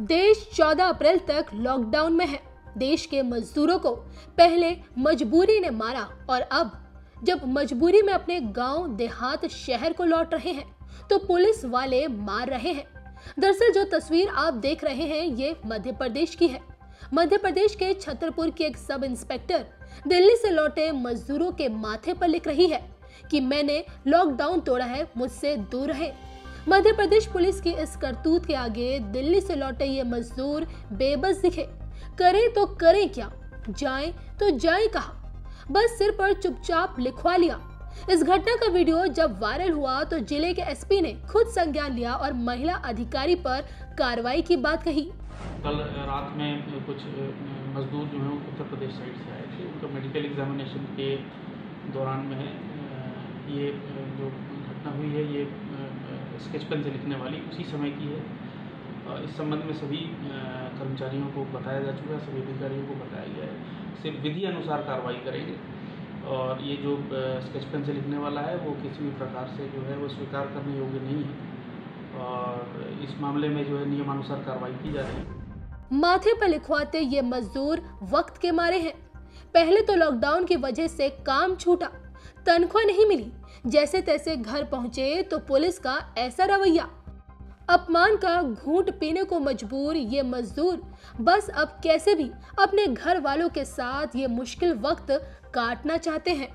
देश 14 अप्रैल तक लॉकडाउन में है। देश के मजदूरों को पहले मजबूरी ने मारा और अब जब मजबूरी में अपने गाँव देहात शहर को लौट रहे हैं तो पुलिस वाले मार रहे हैं। दरअसल जो तस्वीर आप देख रहे हैं, ये मध्य प्रदेश की है। मध्य प्रदेश के छतरपुर की एक सब इंस्पेक्टर दिल्ली से लौटे मजदूरों के माथे पर लिख रही है कि मैंने लॉकडाउन तोड़ा है, मुझसे दूर रहे। मध्य प्रदेश पुलिस की इस करतूत के आगे दिल्ली से लौटे ये मजदूर बेबस दिखे। करें तो करें क्या? जाएँ तो जाएँ कहा? बस सिर पर चुपचाप लिखवा लिया। इस घटना का वीडियो जब वायरल हुआ तो ज़िले के एसपी ने खुद संज्ञान लिया और महिला अधिकारी पर कार्रवाई की बात कही। कल रात में कुछ मजदूर जो है उत्तर प्रदेश साइड से आए थे। उनका मेडिकल एग्जामिनेशन के दौरान में ये जो घटना हुई है, ये स्केच पेन से लिखने वाली उसी समय की है। इस संबंध में सभी कर्मचारियों को बताया जा चुका है, सभी अधिकारियों को बताया गया है। सिर्फ़ विधि अनुसार कार्रवाई करेंगे। और ये जो स्केच पेन से लिखने वाला है, वो किसी भी प्रकार से जो है, वो स्वीकार करने योग्य नहीं है। और इस मामले में जो है, नियमानुसार कार्रवाई की जा रही है। माथे पर लिखवाते ये मजदूर वक्त के मारे हैं। पहले तो लॉकडाउन की वजह से काम छूटा, तनख्वाह नहीं मिली जैसे तैसे घर पहुँचे तो पुलिस का ऐसा रवैया। अपमान का घूंट पीने को मजबूर ये मजदूर। बस अब कैसे भी अपने घर वालों के साथ ये मुश्किल वक्त काटना चाहते हैं।